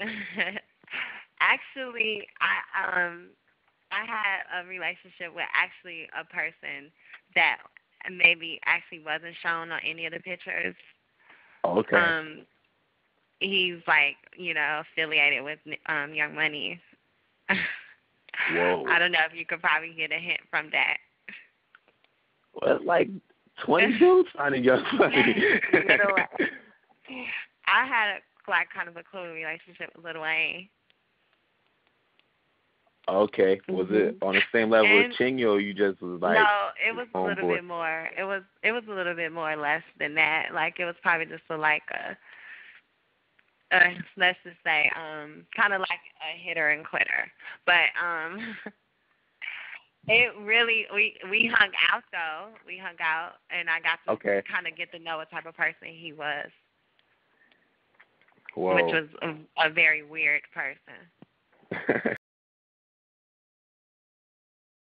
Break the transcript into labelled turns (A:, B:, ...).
A: actually, I um I had a relationship with actually a person that maybe actually wasn't shown on any of the pictures.
B: Okay.
A: Um, he's like you know affiliated with um Young Money.
B: Whoa.
A: I don't know if you could probably get a hint from that.
B: Well, like twenty dudes finding Young Money.
A: I had a, like kind of a cool relationship with Lil Wayne.
B: Okay. Was it
A: Mhm.
B: on the same level
A: And-
B: as Chingy, or you just was like?
A: no, it was a little
B: board?
A: bit more. It was it was a little bit more less than that. Like it was probably just a, like a, uh, let's just say, um, kind of like a hitter and quitter. But um, it really we we hung out though. We hung out, and I got to
B: Okay.
A: kind of get to know what type of person he was,
B: Whoa.
A: which was a, a very weird person.